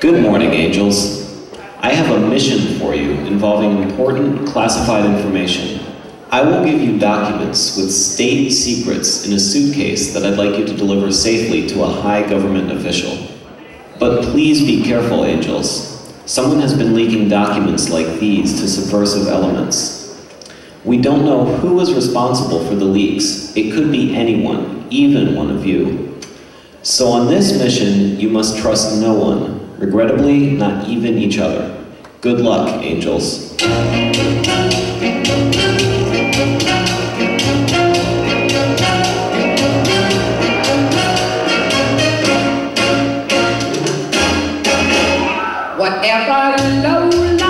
Good morning, angels. I have a mission for you involving important classified information. I will give you documents with state secrets in a suitcase that I'd like you to deliver safely to a high government official. But please be careful, angels. Someone has been leaking documents like these to subversive elements. We don't know who is responsible for the leaks. It could be anyone, even one of you. So on this mission, you must trust no one, regrettably, not even each other. Good luck, angels. Whatever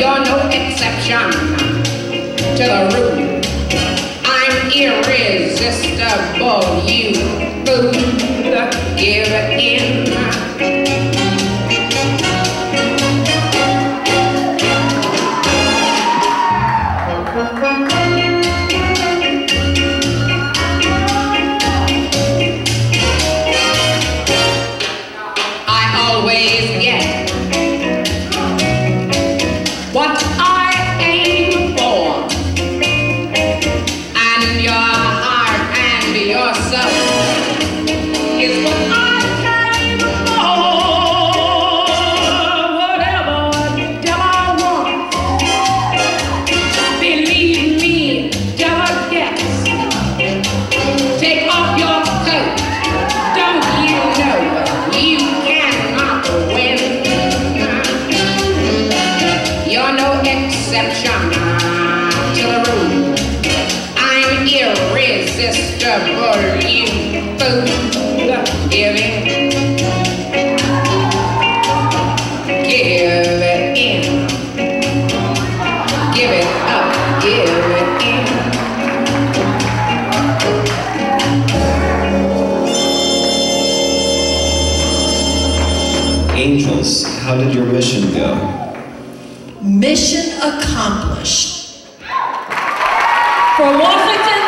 You're no exception to the rule. Irresistible, you fool. Give it in. I exception to the rule. I'm irresistible, you fool. Give it. Give it in. Give it up. Give it in. Angels, how did your mission go? Mission accomplished. For Washington